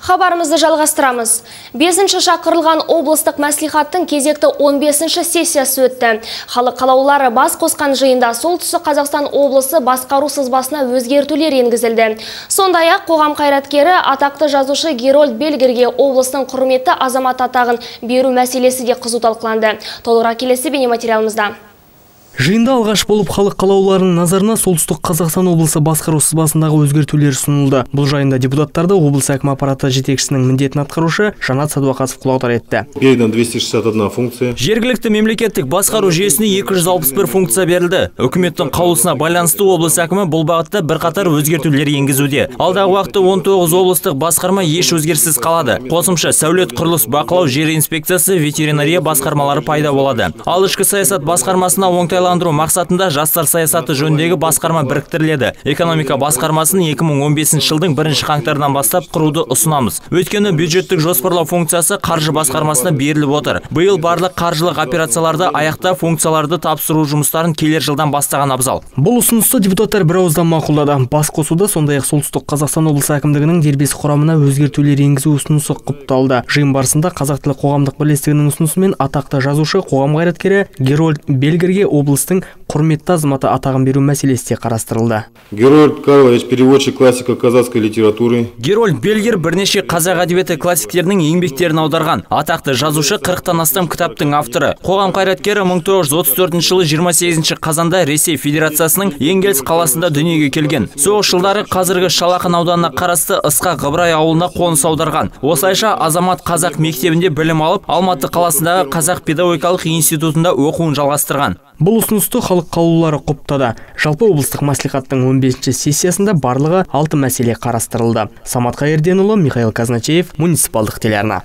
Хабарымызды жалғастырамыз. Бесінші шақырылған облыстық мәслихаттың кезекті 15-ші сессиясы өтті. Халық қалаулары бас қосқан жиында солтүстік Қазақстан облысы басқару сызбасына өзгертулер енгізілді. Сондай-ақ қоғам қайраткері атақты жазушы Герольд Бельгерге облыстың құрметті азамат атағын беру мәселесі де қызу талқыланды. Толығырақ келесі бейнематериалымызда. Жиында алғаш болып халық қалауларының назарына солтүстік Қазақстан облысы басқару сызбасындағы өзгертулер ұсынылды. Бұл жайында депутаттарды облыс әкім аппараты жетекшісінің міндетін атқарушы Жанат Садуақасов құлақтар етті. Передана 261 функция. Жергілікті мемлекеттік басқару жүйесіне 261 функция берілді. Үкіметтің қаулысына байланысты облыс әкімі бұл бағытта бірқатар өзгертулер енгізуде. Алдағы уақытта 19 облыстық басқарма еш өзгеріссіз қалады. Қосымша сәулет құрылыс бақылау жер инспекциясы ветеринария басқармалары пайда болады. Ал ішкі саясат басқармасына оңтайлы оңтайландыру мақсатында жастар саясаты жөніндегі басқарма біріктіріледі. Экономика басқармасын 2015 жылдың бірінші қаңтарынан бастап құруды ұсынамыз. Өйткені бюджеттік жоспарлау функциясы қаржы басқармасына беріліп отыр. Биыл барлық қаржылық операцияларды аяқта функцияларды тапсыру жұмыстарын келер жылдан бастаған абзал. Бұл ұсынысты депутаттар бірауыздан мақұлдады. Бас қосуда сондай ақ солтүстік қазақстан облысы әкімдігінің дербес құрамына өзгертулер енгізу ұсынысы құпталды. Жиын барысында қазақ тілі қоғамдық бірлестігінің ұсынысымен атақты жазушы қоғам қайраткері герольд бельгерге облыс облыстың құрметті азаматы атағын беру мәселесі де қарастырылды. Герольд карлович переводчик классика казахской литературы. Герольд бельгер бірнеше қазақ әдебиеті классиктерінің еңбектерін аударған. Атақты жазушы қырықтан астам кітаптың авторы. Қоғам қайраткері 1934 жылы 28 қазанда ресей федерациясының енгельс қаласында дүниеге келген. Соғыс жылдары қазіргі шалақын ауданына қарасты ысқақ ыбырай ауылына қоныс аударған. Осылайша азамат қазақ мектебінде білім алып алматы қаласындағы қазақ педагогикалық институтында оқуын жалғастырған. Бұл ұсынысты халық қалаулылары құптады. Жалпы облыстық мәслихаттың 15 сессиясында барлығы алты мәселе қарастырылды. Самат қайырденұлы михаил казначеев муниципалдық телеарна.